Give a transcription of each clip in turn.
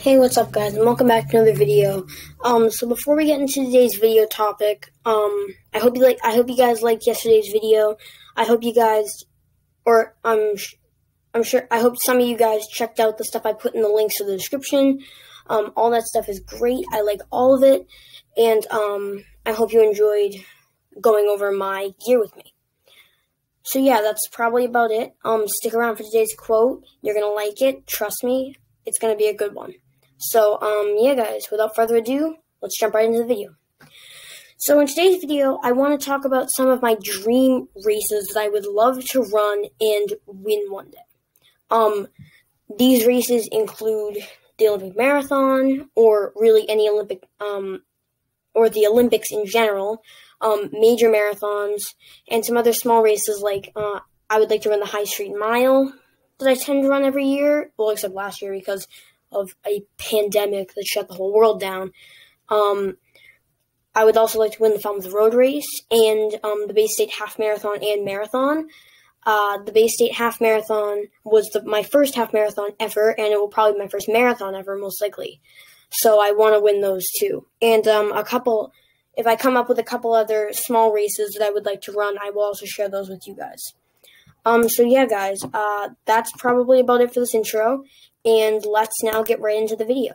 Hey, what's up guys, and welcome back to another video. Um, so before we get into today's video topic, um, I hope you like, I hope you guys liked yesterday's video. I hope you guys, or I'm, I'm sure, I hope some of you guys checked out the stuff I put in the links to the description. Um, all that stuff is great. I like all of it, and um, I hope you enjoyed going over my gear with me. So yeah, that's probably about it. Um, stick around for today's quote. You're gonna like it. Trust me, it's gonna be a good one. So, um, yeah, guys, without further ado, let's jump right into the video. So, in today's video, I want to talk about some of my dream races that I would love to run and win one day. Um, these races include the Olympic Marathon, or really any Olympic, um, or the Olympics in general, um, major marathons, and some other small races like uh, I would like to run the High Street Mile that I tend to run every year. Well, except last year because of a pandemic that shut the whole world down. Um, I would also like to win the Falmouth Road Race and um, the Bay State Half Marathon and Marathon. Uh, the Bay State Half Marathon was the, my first half marathon ever, and it will probably be my first marathon ever, most likely. So I want to win those too. And um, a couple, if I come up with a couple other small races that I would like to run, I will also share those with you guys. Um, so yeah, guys, uh, that's probably about it for this intro, and let's now get right into the video.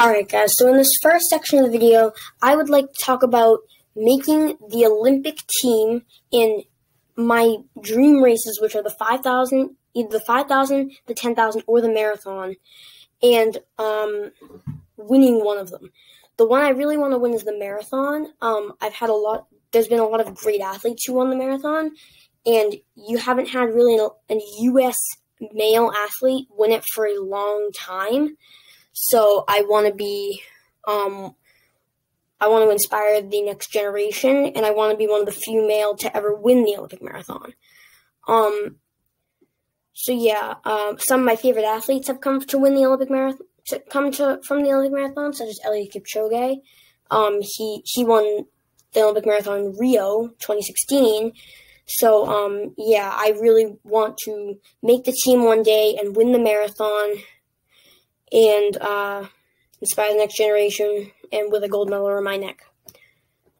Alright guys, so in this first section of the video, I would like to talk about making the Olympic team in my dream races, which are the 5,000, either the 5,000, the 10,000, or the marathon, and um, winning one of them. The one I really want to win is the marathon. Um, I've had a lot. There's been a lot of great athletes who won the marathon, and you haven't had really a U.S. male athlete win it for a long time. So I want to be, um, I want to inspire the next generation, and I want to be one of the few male to ever win the Olympic marathon. Um, so yeah, um, some of my favorite athletes have come to win the Olympic marathon to come to from the Olympic marathon, such as Eliud Kipchoge. Um, he he won the Olympic marathon Rio 2016. So um, yeah, I really want to make the team one day and win the marathon, and uh, inspire the next generation, and with a gold medal around my neck.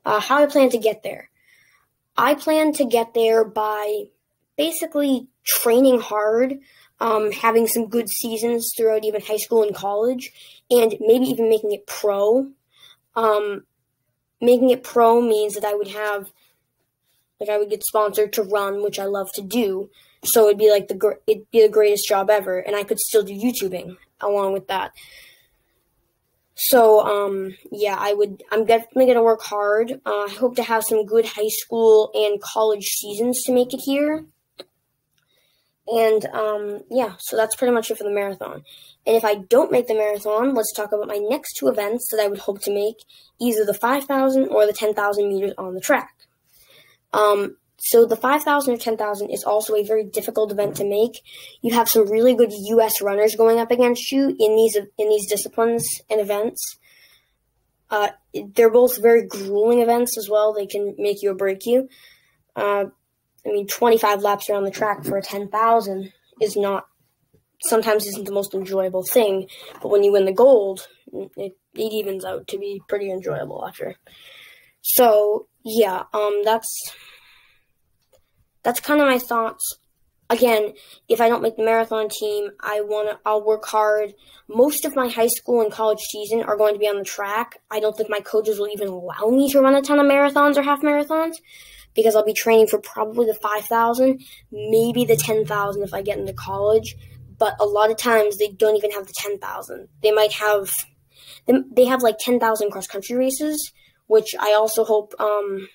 Uh, how I plan to get there? I plan to get there by basically training hard um, having some good seasons throughout even high school and college, and maybe even making it pro. Um, making it pro means that I would have, like, I would get sponsored to run, which I love to do. So it'd be like the it'd be the greatest job ever, and I could still do YouTubing along with that. So um, yeah, I would. I'm definitely gonna work hard. Uh, I hope to have some good high school and college seasons to make it here. And um, yeah, so that's pretty much it for the marathon. And if I don't make the marathon, let's talk about my next two events that I would hope to make either the 5,000 or the 10,000 meters on the track. Um, so the 5,000 or 10,000 is also a very difficult event to make. You have some really good U.S. runners going up against you in these in these disciplines and events. Uh, they're both very grueling events as well. They can make you or break you. Uh, I mean, 25 laps around the track for a 10,000 is not, sometimes isn't the most enjoyable thing, but when you win the gold, it, it evens out to be pretty enjoyable after. So, yeah, um, that's, that's kind of my thoughts. Again, if I don't make the marathon team, I want to, I'll work hard. Most of my high school and college season are going to be on the track. I don't think my coaches will even allow me to run a ton of marathons or half marathons because I'll be training for probably the 5,000, maybe the 10,000 if I get into college. But a lot of times they don't even have the 10,000. They might have, they have like 10,000 cross country races, which I also hope um,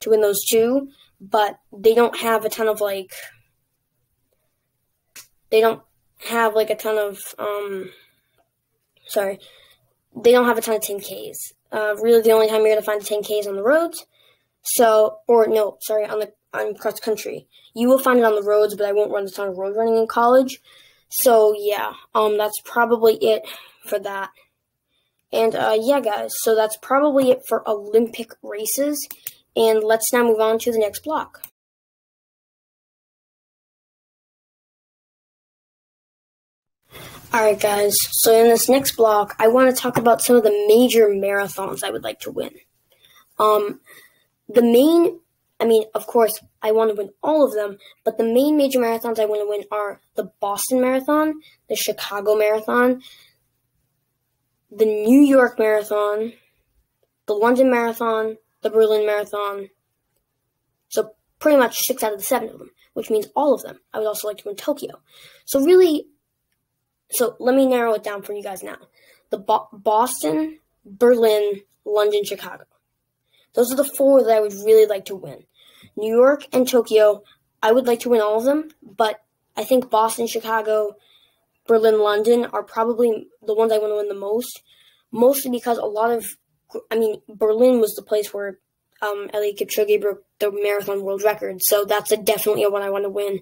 to win those too. But they don't have a ton of like, they don't have like a ton of, um, sorry, they don't have a ton of 10Ks. Uh, really, the only time you're going to find the 10Ks on the roads. So, or no, sorry, on the on cross country. You will find it on the roads, but I won't run a ton of road running in college. So yeah, um, that's probably it for that. And uh, yeah, guys, so that's probably it for Olympic races. And let's now move on to the next block. Alright, guys, so in this next block, I want to talk about some of the major marathons I would like to win. Um, the main I mean, of course, I want to win all of them, but the main major marathons I want to win are the Boston Marathon, the Chicago Marathon, the New York Marathon, the London Marathon, the Berlin Marathon. So pretty much six out of the seven of them, which means all of them. I would also like to win Tokyo. So really, so let me narrow it down for you guys now. The Bo- Boston, Berlin, London, Chicago. Those are the four that I would really like to win. New York and Tokyo, I would like to win all of them, but I think Boston, Chicago, Berlin, London are probably the ones I want to win the most. Mostly because a lot of, I mean, Berlin was the place where um, Eliud Kipchoge broke the marathon world record, so that's a definitely a one I want to win.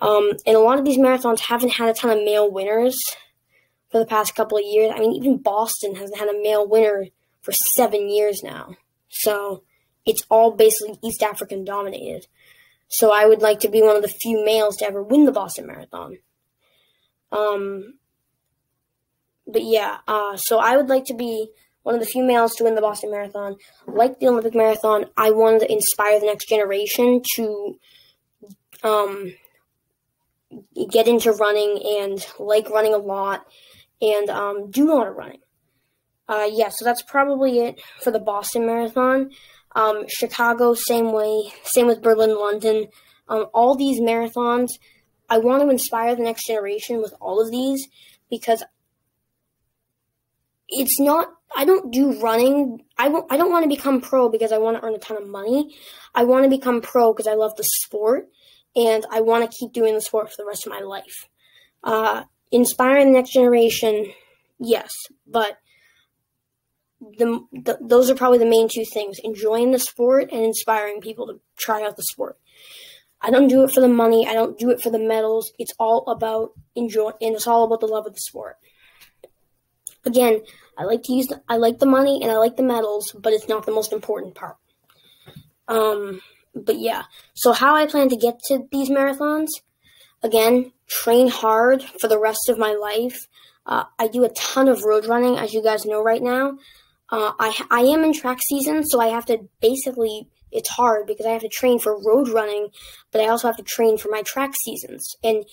Um, and a lot of these marathons haven't had a ton of male winners for the past couple of years. I mean, even Boston hasn't had a male winner for seven years now. So it's all basically East African dominated. So I would like to be one of the few males to ever win the Boston Marathon. Um, but yeah, uh, so I would like to be one of the few males to win the Boston Marathon. Like the Olympic Marathon, I wanted to inspire the next generation to um, get into running and like running a lot and um, do a lot of running. Uh, yeah, so that's probably it for the Boston Marathon. Um, Chicago, same way. Same with Berlin, London. Um, all these marathons, I want to inspire the next generation with all of these because it's not. I don't do running. I w- I don't want to become pro because I want to earn a ton of money. I want to become pro because I love the sport and I want to keep doing the sport for the rest of my life. Uh, inspiring the next generation, yes, but the, the, those are probably the main two things: enjoying the sport and inspiring people to try out the sport. I don't do it for the money. I don't do it for the medals. It's all about enjoy, and it's all about the love of the sport. Again, I like to use the, I like the money and I like the medals, but it's not the most important part. Um, but yeah, so how I plan to get to these marathons, again, train hard for the rest of my life. Uh, I do a ton of road running, as you guys know right now. Uh, I I am in track season, so I have to basically it's hard because I have to train for road running, but I also have to train for my track seasons. And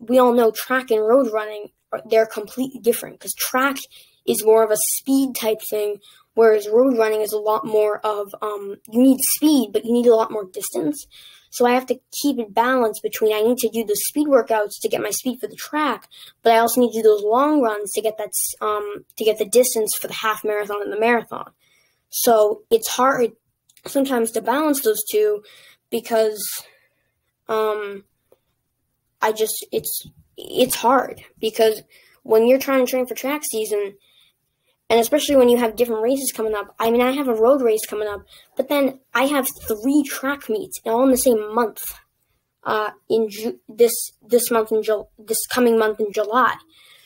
we all know track and road running they're completely different because track is more of a speed type thing, whereas road running is a lot more of um, you need speed, but you need a lot more distance. So I have to keep it balanced between I need to do the speed workouts to get my speed for the track, but I also need to do those long runs to get that um, to get the distance for the half marathon and the marathon. So it's hard sometimes to balance those two because um, I just it's it's hard because when you're trying to train for track season, and especially when you have different races coming up. I mean, I have a road race coming up, but then I have three track meets all in the same month. Uh, in Ju- this this month in Ju- this coming month in July,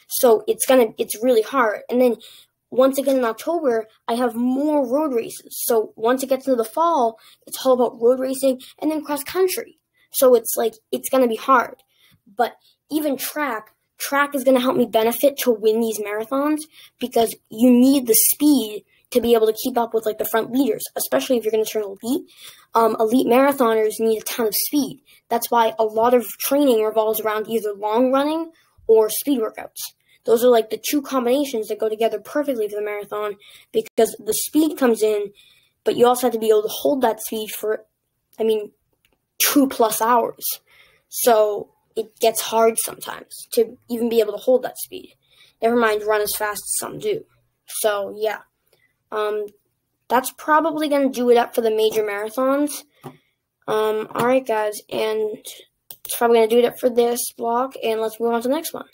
so it's gonna it's really hard. And then once again in October, I have more road races. So once it gets into the fall, it's all about road racing and then cross country. So it's like it's gonna be hard. But even track, track is going to help me benefit to win these marathons because you need the speed to be able to keep up with like the front leaders, especially if you're going to turn elite. Um, elite marathoners need a ton of speed. That's why a lot of training revolves around either long running or speed workouts. Those are like the two combinations that go together perfectly for the marathon because the speed comes in, but you also have to be able to hold that speed for, I mean, two plus hours. So it gets hard sometimes to even be able to hold that speed. Never mind run as fast as some do. So yeah, um, that's probably gonna do it up for the major marathons. Um, all right, guys, and it's probably gonna do it up for this block, and let's move on to the next one.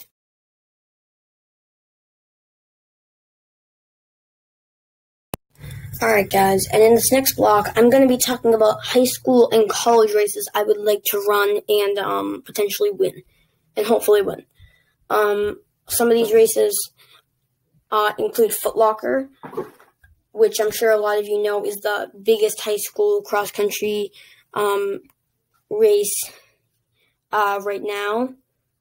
Alright guys, and in this next block, I'm going to be talking about high school and college races I would like to run and um, potentially win, and hopefully win. Um, some of these races uh, include Footlocker, which I'm sure a lot of you know is the biggest high school cross country um, race uh, right now,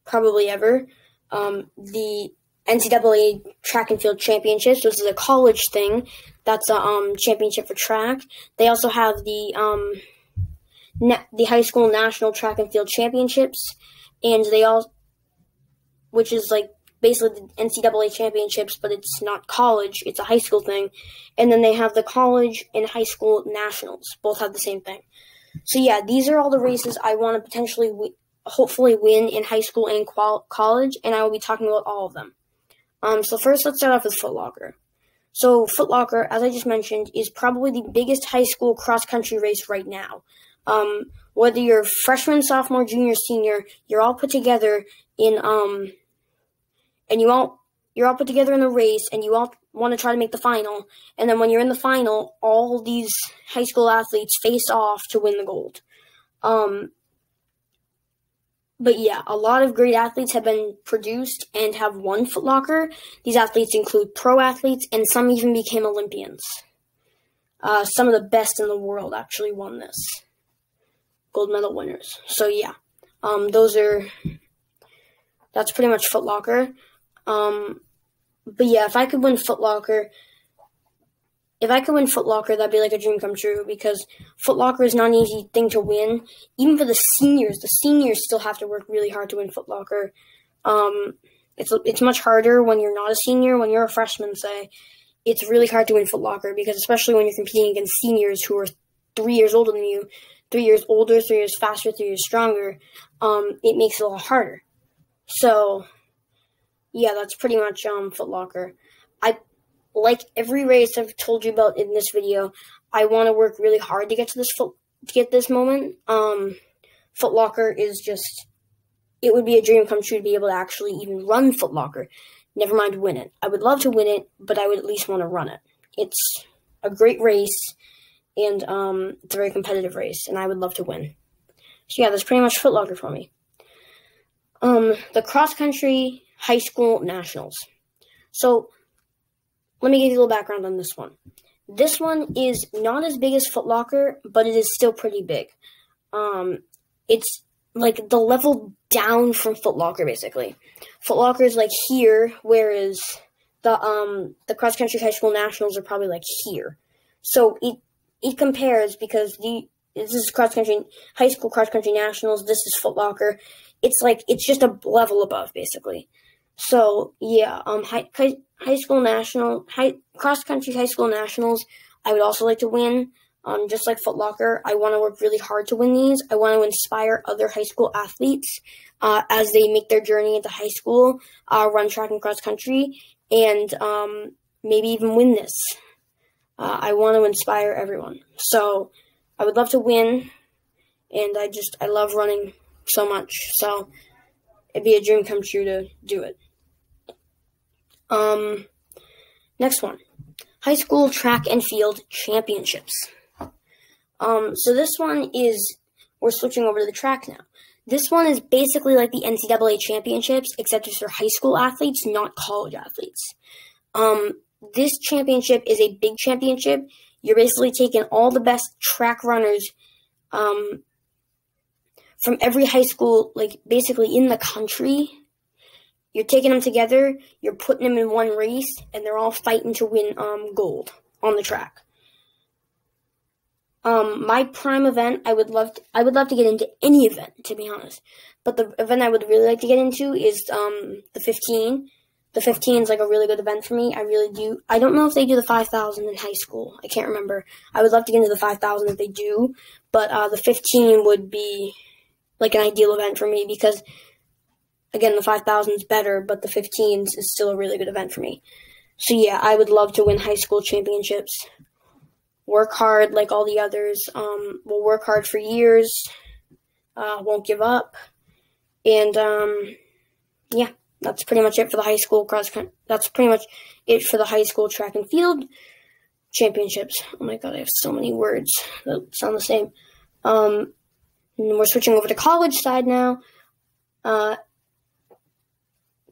probably ever. um, the NCAA track and field championships, which is a college thing. That's a um, championship for track. They also have the um, the high school national track and field championships, and they all, which is like basically the NCAA championships, but it's not college; it's a high school thing. And then they have the college and high school nationals. Both have the same thing. So yeah, these are all the races I want to potentially, w- hopefully, win in high school and qual- college, and I will be talking about all of them. Um, so first, let's start off with Footlocker. So Footlocker, as I just mentioned, is probably the biggest high school cross country race right now. Um, whether you're freshman, sophomore, junior, senior, you're all put together in um, and you all you're all put together in the race, and you all want to try to make the final. And then when you're in the final, all these high school athletes face off to win the gold. Um, but yeah, a lot of great athletes have been produced and have won Footlocker. These athletes include pro athletes, and some even became Olympians. Uh, some of the best in the world actually won this. Gold medal winners. So yeah, um, those are. That's pretty much Footlocker. Um, but yeah, if I could win Footlocker, if I could win Footlocker, that'd be like a dream come true because Footlocker is not an easy thing to win. Even for the seniors, the seniors still have to work really hard to win Footlocker. Um, it's it's much harder when you're not a senior. When you're a freshman, say, it's really hard to win Footlocker because especially when you're competing against seniors who are three years older than you, three years older, three years faster, three years stronger, um, it makes it a lot harder. So yeah, that's pretty much um Footlocker. I like every race I've told you about in this video. I want to work really hard to get to this foot to get this moment. Um, Footlocker is just it would be a dream come true to be able to actually even run Footlocker. Never mind win it. I would love to win it, but I would at least want to run it. It's a great race, and um, it's a very competitive race, and I would love to win. So yeah, that's pretty much Footlocker for me. Um, the cross country high school nationals. So let me give you a little background on this one. This one is not as big as Footlocker, but it is still pretty big. Um, it's like the level down from Footlocker, basically. Footlocker is like here, whereas the um the cross country high school nationals are probably like here. So it it compares because the this is cross country high school cross country nationals. This is Footlocker. It's like it's just a level above, basically. So yeah, um, high, high school national, high cross country high school nationals. I would also like to win. Um, just like Footlocker, I want to work really hard to win these. I want to inspire other high school athletes uh, as they make their journey into high school, uh, run track and cross country, and um, maybe even win this. Uh, I want to inspire everyone. So I would love to win, and I just I love running so much. So it'd be a dream come true to do it. Um, next one, high school track and field championships. Um, so this one is we're switching over to the track now. This one is basically like the NCAA championships, except it's for high school athletes, not college athletes. Um, this championship is a big championship. You're basically taking all the best track runners um, from every high school, like basically in the country, you're taking them together, you're putting them in one race, and they're all fighting to win um, gold on the track. Um, my prime event, I would love to, I would love to get into any event, to be honest. But the event I would really like to get into is um, the 15. The 15 is like a really good event for me. I really do. I don't know if they do the 5,000 in high school. I can't remember. I would love to get into the 5,000 if they do, but uh, the 15 would be like an ideal event for me because Again, the 5000 is better, but the 15s is still a really good event for me. So yeah, I would love to win high school championships. Work hard like all the others. Um, we'll work hard for years. Uh, won't give up. And um, yeah, that's pretty much it for the high school cross. That's pretty much it for the high school track and field championships. Oh my god, I have so many words that sound the same. Um, we're switching over to college side now. Uh,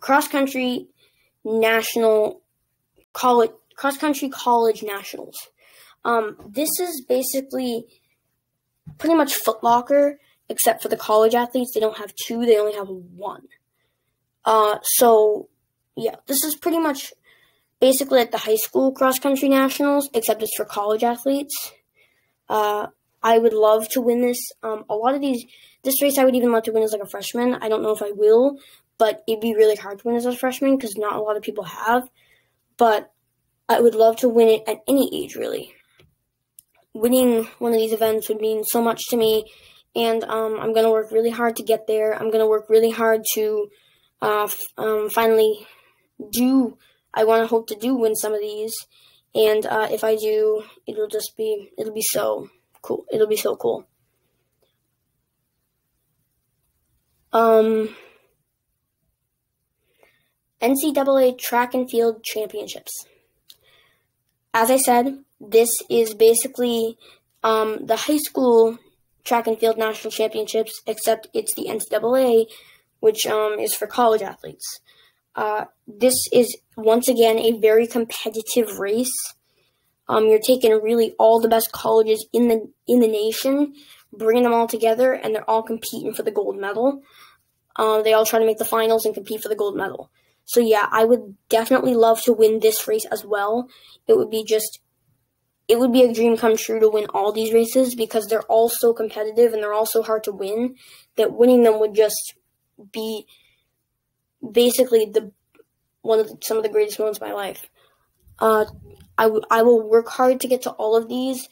cross country national college cross country college nationals. Um, this is basically pretty much Footlocker, except for the college athletes. They don't have two; they only have one. Uh, so yeah, this is pretty much basically like the high school cross country nationals, except it's for college athletes. Uh, I would love to win this. Um, a lot of these, this race I would even love to win as like a freshman. I don't know if I will, but it'd be really hard to win as a freshman because not a lot of people have. But I would love to win it at any age, really. Winning one of these events would mean so much to me, and um, I'm going to work really hard to get there. I'm going to work really hard to uh, um, finally do. I want to hope to do win some of these, and uh, if I do, it'll just be it'll be so cool. It'll be so cool. Um, NCAA Track and Field Championships. As I said, this is basically um, the high school track and field national championships, except it's the NCAA, which um, is for college athletes. Uh, this is once again a very competitive race. Um, you're taking really all the best colleges in the in the nation, bringing them all together, and they're all competing for the gold medal. Uh, they all try to make the finals and compete for the gold medal. So yeah, I would definitely love to win this race as well. It would be just it would be a dream come true to win all these races because they're all so competitive and they're all so hard to win that winning them would just be basically the one of the, some of the greatest moments of my life. Uh, I, w- I will work hard to get to all of these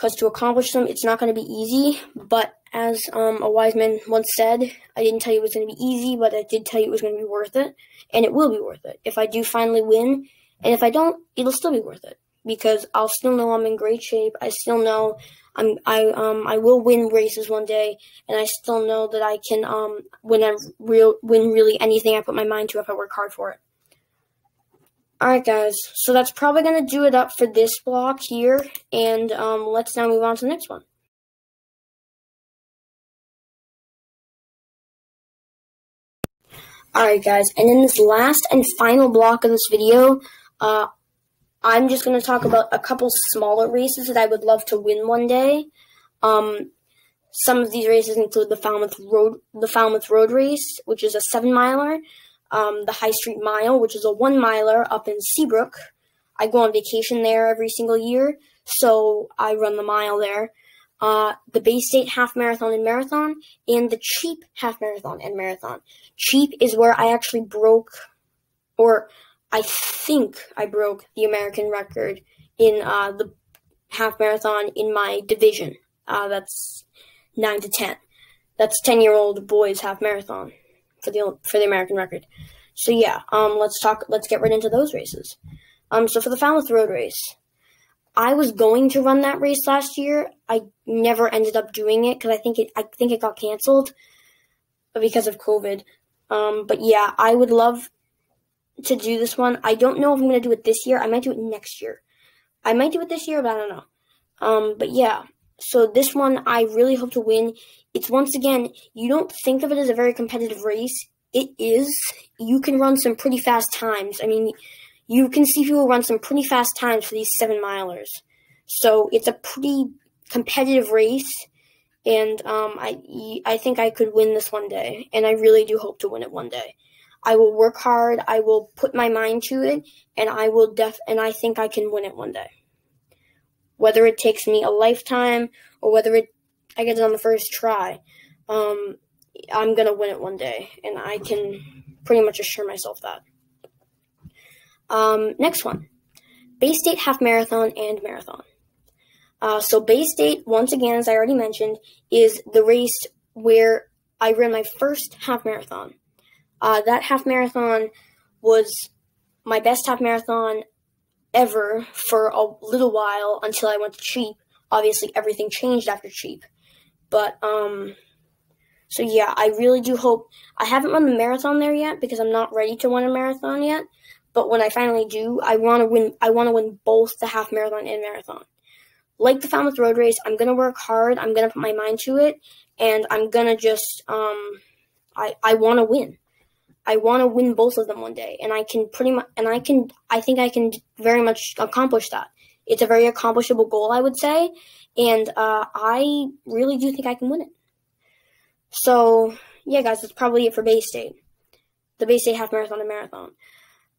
because to accomplish them, it's not going to be easy. But as um, a wise man once said, I didn't tell you it was going to be easy, but I did tell you it was going to be worth it, and it will be worth it if I do finally win. And if I don't, it'll still be worth it because I'll still know I'm in great shape. I still know I'm I um I will win races one day, and I still know that I can um win a real win really anything I put my mind to if I work hard for it. Alright guys, so that's probably gonna do it up for this block here, and um let's now move on to the next one. Alright guys, and in this last and final block of this video, uh, I'm just going to talk about a couple smaller races that I would love to win one day. Um, some of these races include the Falmouth Road, the Falmouth Road Race, which is a seven miler, um, the High Street Mile, which is a one miler up in Seabrook. I go on vacation there every single year, so I run the mile there. Uh, the Bay State Half Marathon and Marathon, and the Cheap Half Marathon and Marathon. Cheap is where I actually broke, or I think I broke the American record in uh, the half marathon in my division. Uh, that's nine to ten. That's ten year old boys half marathon for the for the American record. So yeah, um, let's talk. Let's get right into those races. Um, so for the Falmouth Road Race, I was going to run that race last year. I never ended up doing it because I think it I think it got canceled because of COVID. Um, but yeah, I would love to do this one. I don't know if I'm going to do it this year. I might do it next year. I might do it this year, but I don't know. Um, but yeah, so this one I really hope to win. It's once again, you don't think of it as a very competitive race. It is. You can run some pretty fast times. I mean, you can see people run some pretty fast times for these seven milers. So it's a pretty competitive race, and um, I I think I could win this one day, and I really do hope to win it one day. I will work hard. I will put my mind to it, and I will def and I think I can win it one day. Whether it takes me a lifetime or whether it I get it on the first try, um, I'm gonna win it one day, and I can pretty much assure myself that. Um, next one, Bay State Half Marathon and Marathon. Uh, so Bay State, once again, as I already mentioned, is the race where I ran my first half marathon. Uh, that half marathon was my best half marathon ever for a little while until I went to cheap. Obviously, everything changed after cheap. But, um, so yeah, I really do hope. I haven't run the marathon there yet because I'm not ready to run a marathon yet. But when I finally do, I want to win. I want to win both the half marathon and marathon. Like the Falmouth Road Race, I'm gonna work hard. I'm gonna put my mind to it, and I'm gonna just um, I I want to win. I want to win both of them one day, and I can pretty much, and I can, I think I can very much accomplish that. It's a very accomplishable goal, I would say, and uh, I really do think I can win it. So, yeah, guys, that's probably it for Bay State. the Bay State Half Marathon and Marathon.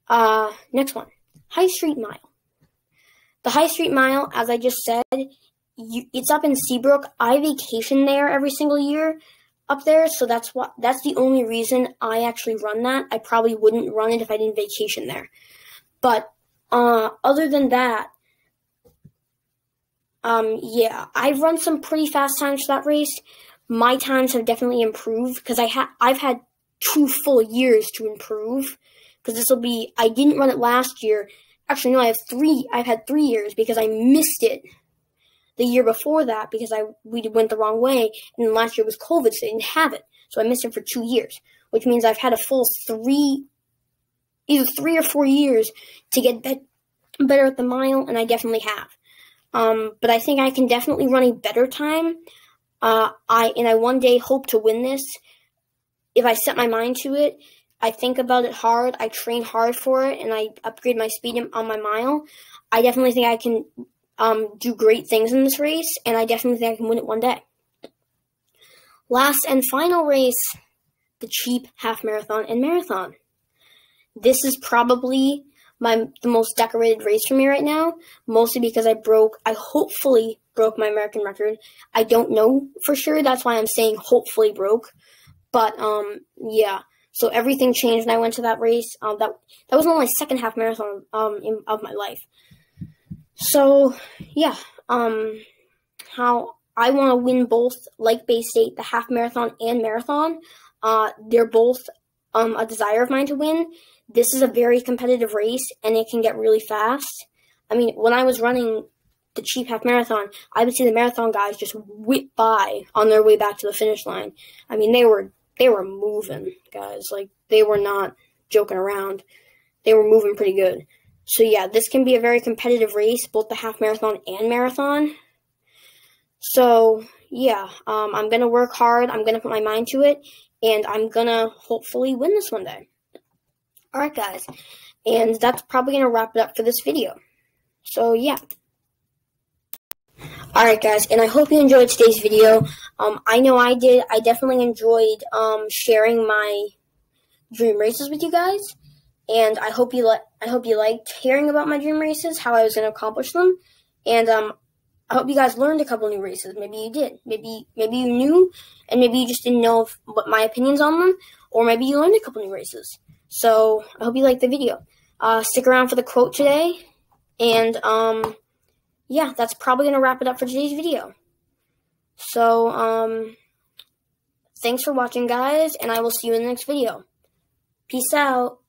Uh, next one, High Street Mile. The High Street Mile, as I just said, you, it's up in Seabrook. I vacation there every single year up there, so that's what that's the only reason I actually run that. I probably wouldn't run it if I didn't vacation there. But uh, other than that, um, yeah, I've run some pretty fast times for that race. My times have definitely improved because I ha- I've had two full years to improve. Because this will be I didn't run it last year. Actually, no, I have three. I've had three years because I missed it the year before that because I we went the wrong way, and last year was COVID, so I didn't have it. So I missed it for two years, which means I've had a full three, either three or four years to get be- better at the mile, and I definitely have. Um, but I think I can definitely run a better time. Uh, I and I one day hope to win this if I set my mind to it. I think about it hard. I train hard for it, and I upgrade my speed on my mile. I definitely think I can um, do great things in this race, and I definitely think I can win it one day. Last and final race, the cheap half marathon and marathon. This is probably my the most decorated race for me right now, mostly because I broke I hopefully broke my American record. I don't know for sure, that's why I'm saying hopefully broke. But um yeah. So everything changed when I went to that race. Um that that was only my second half marathon um in, of my life. So yeah, um, how I want to win both, like Bay State, the half marathon and marathon. Uh, they're both um, a desire of mine to win. This is a very competitive race, and it can get really fast. I mean, when I was running the cheap half marathon, I would see the marathon guys just whip by on their way back to the finish line. I mean, they were they were moving, guys. Like they were not joking around. They were moving pretty good. So yeah, this can be a very competitive race, both the half marathon and marathon. So yeah, um, I'm gonna work hard. I'm gonna put my mind to it, and I'm gonna hopefully win this one day. All right, guys, and that's probably gonna wrap it up for this video. So yeah. Alright guys, and I hope you enjoyed today's video. Um, I know I did. I definitely enjoyed um, sharing my dream races with you guys and I hope you like I hope you liked hearing about my dream races, how I was going to accomplish them, and um, I hope you guys learned a couple new races. Maybe you did. Maybe maybe you knew, and maybe you just didn't know if, what my opinions on them, or maybe you learned a couple new races. So I hope you liked the video. Uh, stick around for the quote today, and um, yeah, that's probably going to wrap it up for today's video. So um, thanks for watching, guys, and I will see you in the next video. Peace out.